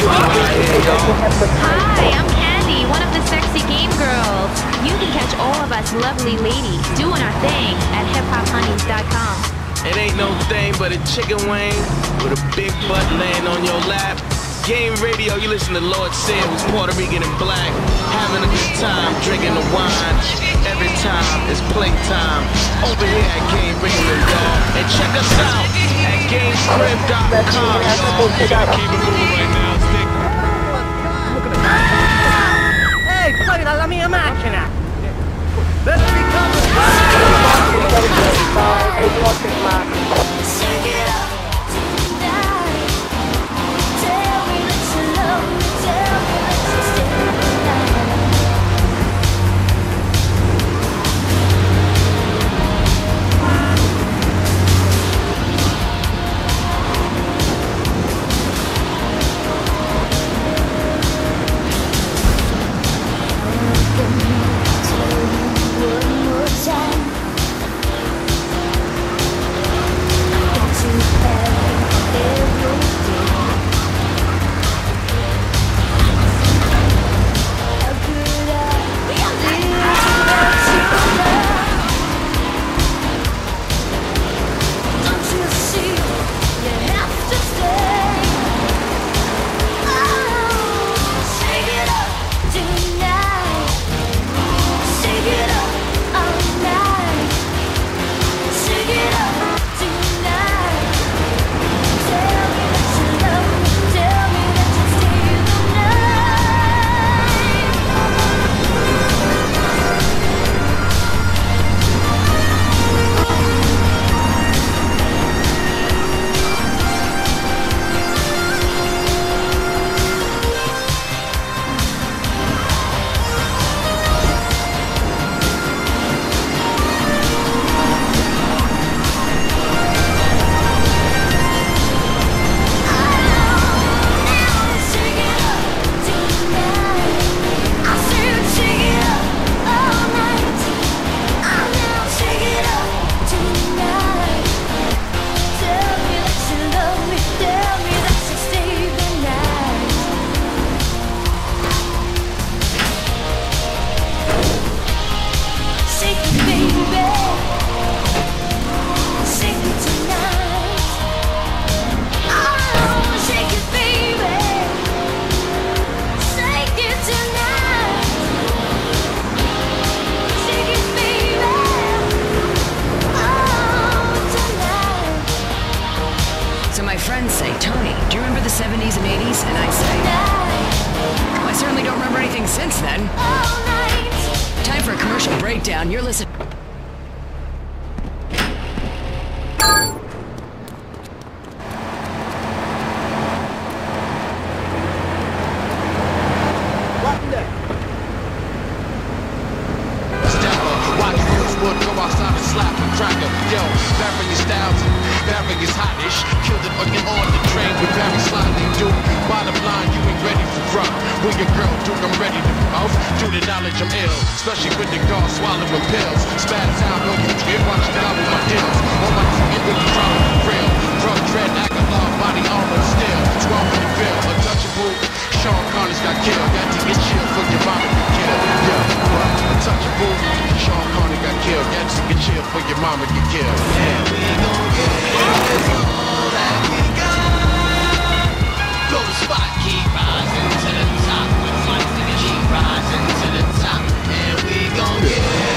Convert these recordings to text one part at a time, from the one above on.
Hi, I'm Candy, one of the sexy game girls. You can catch all of us lovely ladies doing our thing at hiphophoneys.com. It ain't no thing but a chicken wing with a big butt laying on your lap. Game radio, you listen to Lord Sear it was Puerto Rican and black. Having a good time, drinking the wine. Every time it's playtime. Over here at Game Radio, y'all. And check us out at GameCrib.com, y'all. Keep it moving right now. Fuori dalla mia macchina! Let's become So outside and slap a cracker. Yo, various styles, various hottish. Killed it again on the train with very slightly do. Bottom line, you ain't ready for rough. When your girl do, I'm ready to off. Do the knowledge I'm ill, especially with the guard swallowing pills. Spaz out, no you can't watch it out with my deals. On my feet with the of the real. Drug dread, agalog, body armor still. 12 in the bill, untouchable. Sean Connor's got killed. Got to get chill for your mama get killed. Yeah, what? Untouchable. Sean Connor got killed. Got to get chill for your mama get killed. Yeah, we gon' get this all that we got. Go to spot, keep rising to the top. We fight to keep rising to the top. And we gon' give this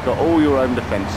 I got all your own defence.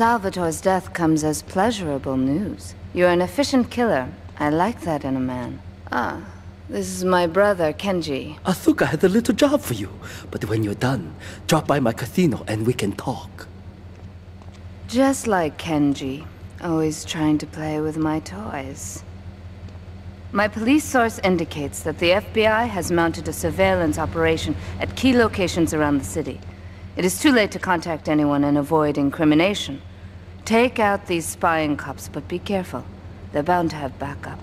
Salvatore's death comes as pleasurable news. You're an efficient killer. I like that in a man. Ah, this is my brother, Kenji. Asuka has a little job for you. But when you're done, drop by my casino and we can talk. Just like Kenji. Always trying to play with my toys. My police source indicates that the FBI has mounted a surveillance operation at key locations around the city. It is too late to contact anyone and avoid incrimination. Take out these spying cops, but be careful. They're bound to have backup.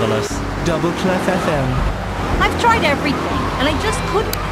Marvelous. Double Clef FM. I've tried everything, and I just couldn't.